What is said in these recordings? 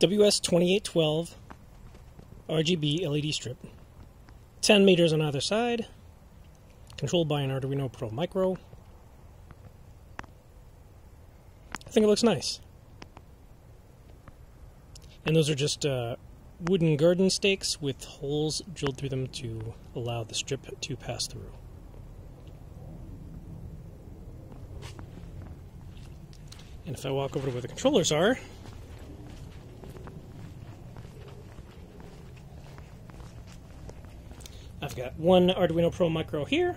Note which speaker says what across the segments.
Speaker 1: WS2812 RGB LED strip. 10 meters on either side. Controlled by an Arduino Pro Micro. I think it looks nice. And those are just uh, wooden garden stakes with holes drilled through them to allow the strip to pass through. And if I walk over to where the controllers are, I've got one Arduino Pro Micro here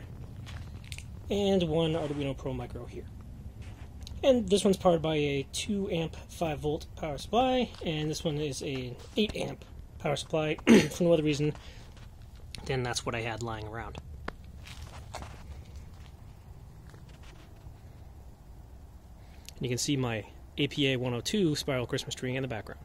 Speaker 1: and one Arduino Pro Micro here. And this one's powered by a 2 amp 5 volt power supply, and this one is a 8 amp power supply for no other reason then that's what I had lying around. You can see my APA 102 spiral Christmas tree in the background.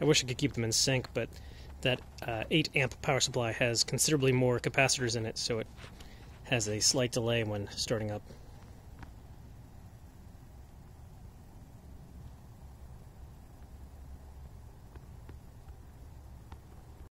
Speaker 1: I wish I could keep them in sync, but that uh, 8 amp power supply has considerably more capacitors in it, so it has a slight delay when starting up.